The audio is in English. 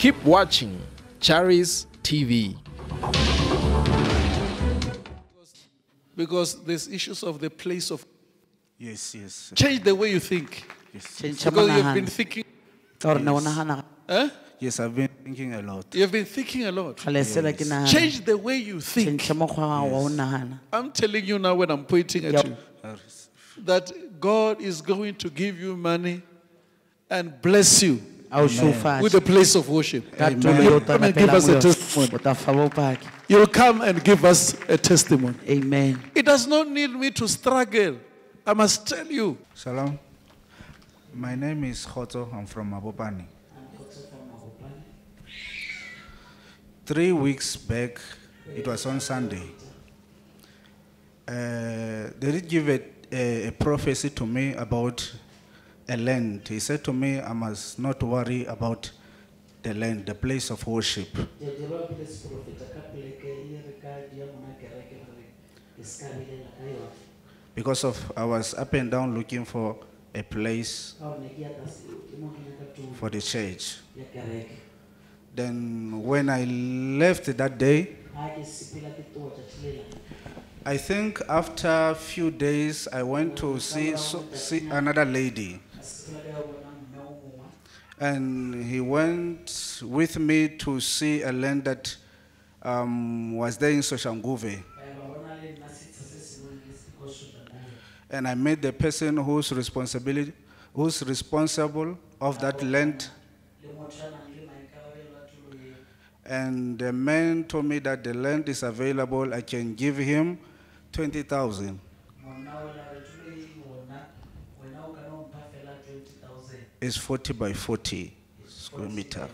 Keep watching Charis TV. Because there's issues of the place of Yes, yes, change the way you think. yes. Tjhentjha Because you've been thinking, Ka gore ne o eh? Yes, I've been thinking a lot. You've been thinking a lot. kgale sela Change the way you think. tšhentšha mokgwa wa gago wa o nagana I'm telling you now when I'm pointing at Yep. you that God is going to give you money and bless you a o with šofatše a place of worship. ka tulo yo Come and give us a testimony. o tla fa bopaki You'll come and give us a testimony. amen It does not need me to struggle. I must tell you. Shalom. My name is Khoto. I'm from Mabopane. Three weeks back, it was on Sunday. Uh, they did give a, a, a prophecy to me about a land. He said to me, I must not worry about the land, the place of worship. Because of I was up and down looking for a place for the church. Then when I left that day, I think after a few days I went to see, so, see another lady. And he went with me to see a land that um, was there in Soshanguve. And I met the person who's responsibility, who's responsible of that land. And the man told me that the land is available. I can give him 20,000. It's 40 by 40 square meter.